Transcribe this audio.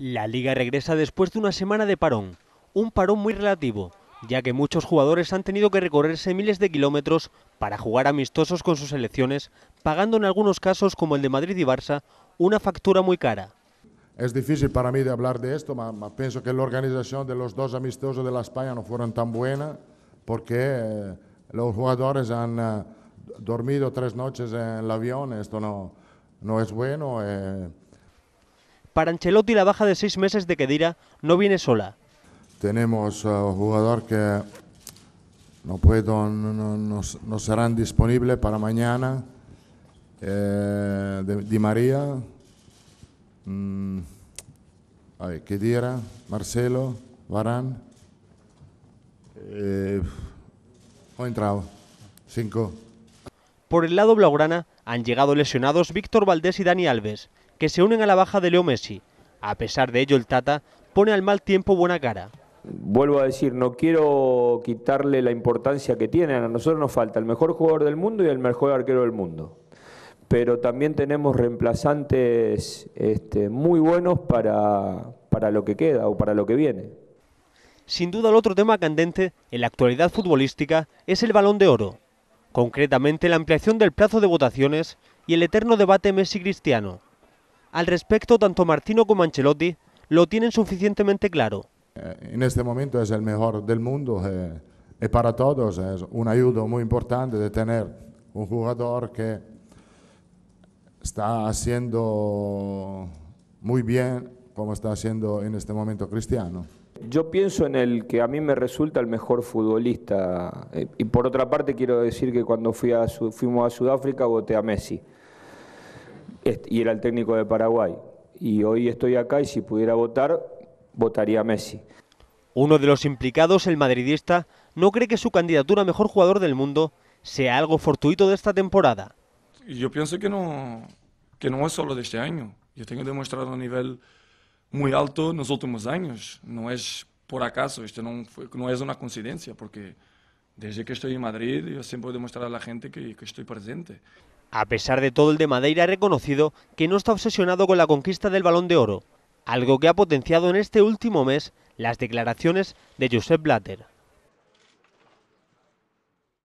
La liga regresa después de una semana de parón, un parón muy relativo, ya que muchos jugadores han tenido que recorrerse miles de kilómetros para jugar amistosos con sus selecciones, pagando en algunos casos, como el de Madrid y Barça, una factura muy cara. Es difícil para mí de hablar de esto, pero pienso que la organización de los dos amistosos de la España no fueron tan buena porque eh, los jugadores han eh, dormido tres noches en el avión, esto no, no es bueno. Eh. Para Ancelotti la baja de seis meses de Kedira no viene sola. Tenemos un jugador que no, puedo, no, no, serán disponibles para mañana. Eh, Di María, mm, Kedira, Marcelo, Varán. Eh, he entrado, cinco. Por el lado blaugrana han llegado lesionados Víctor Valdés y Dani Alves, que se unen a la baja de Leo Messi. A pesar de ello, el Tata pone al mal tiempo buena cara. Vuelvo a decir, no quiero quitarle la importancia que tiene. A nosotros nos falta el mejor jugador del mundo y el mejor arquero del mundo. Pero también tenemos reemplazantes este, muy buenos para, para lo que queda o para lo que viene. Sin duda el otro tema candente en la actualidad futbolística es el balón de oro concretamente la ampliación del plazo de votaciones y el eterno debate Messi-Cristiano. Al respecto, tanto Martino como Ancelotti lo tienen suficientemente claro. Eh, en este momento es el mejor del mundo eh, y para todos es un ayudo muy importante de tener un jugador que está haciendo muy bien como está haciendo en este momento Cristiano. Yo pienso en el que a mí me resulta el mejor futbolista. Eh, y por otra parte quiero decir que cuando fui a, fuimos a Sudáfrica voté a Messi. Y era el técnico de Paraguay. Y hoy estoy acá y si pudiera votar, votaría a Messi. Uno de los implicados, el madridista, no cree que su candidatura a mejor jugador del mundo sea algo fortuito de esta temporada. Yo pienso que no, que no es solo de este año. Yo tengo demostrado un nivel muy alto en los últimos años. No es por acaso, esto no, no es una coincidencia, porque desde que estoy en Madrid yo siempre he demostrado a la gente que, que estoy presente. A pesar de todo, el de Madeira ha reconocido que no está obsesionado con la conquista del balón de oro, algo que ha potenciado en este último mes las declaraciones de Josep Blatter.